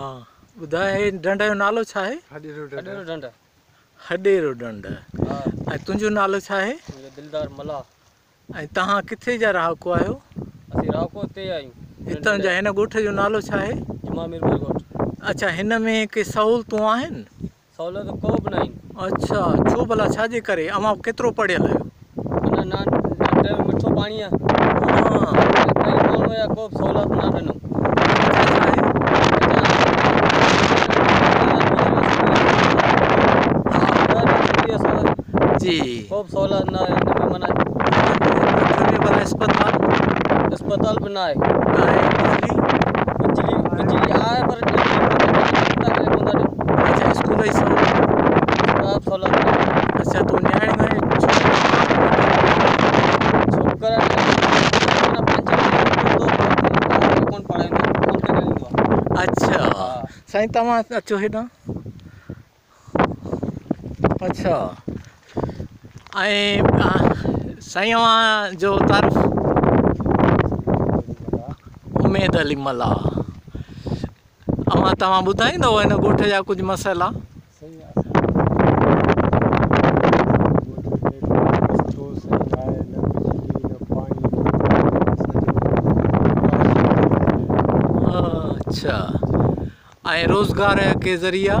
ها. ٻڌائي جو نالو ڇا آهي؟ ڍنڍ ۽ تنهنجو نالو ڇا آهي؟ منهنجو دلدار ملا. ۽ توهان ڪٿي جا رهاڪو آهيو؟ اسين راڪو تي آهيون. هتان جا هن ڳوٺ جو نالو ڇا آهي؟ جمع ميرپر ڪوٽ اڇا هن ۾ ڪي سهولتون آهن؟ سهوليت ڪو به نه آهن. اڇا ڇو ڀلا ڇا جي ڪري؟ اوان ڪيترو پڙهيل آهيو؟ اڃا نا ڏنڊ ۾ مٺو پاڻي آهي. ها. ڪئي ماڻهو يا ڪو به سهوليت نه ڏنو جی۔ خوب سہولت نہ اسپتال۔ اسپتال میں نہ ہے بجلی اچھا اسکول ہی اچھا۔ سائیں امید علی ملا۔ تین گوٹ جا کچھ مسئلہ؟ اچھا۔ روزگار کے ذریعہ؟